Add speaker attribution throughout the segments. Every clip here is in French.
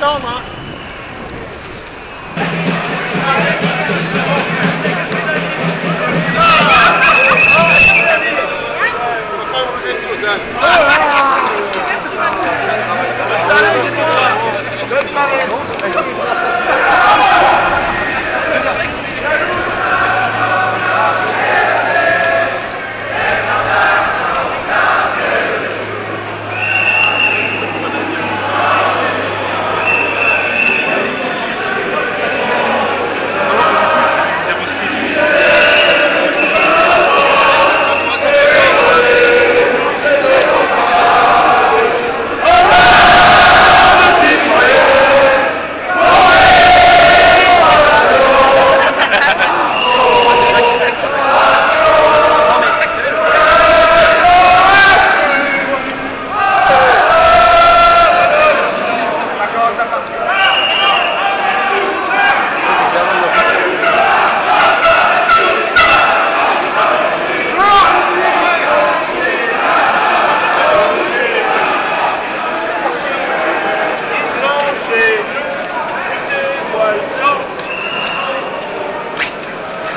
Speaker 1: 道吗？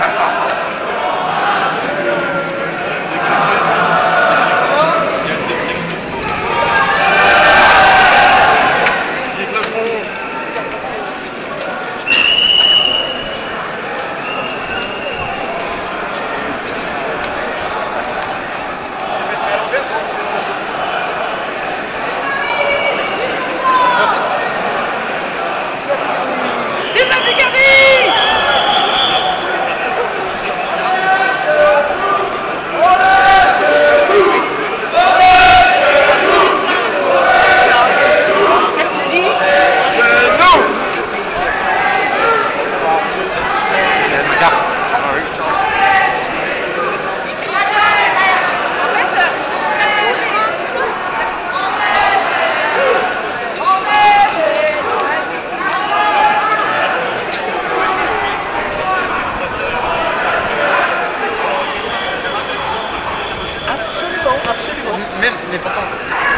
Speaker 1: Ha ha ha! même, mais pourtant.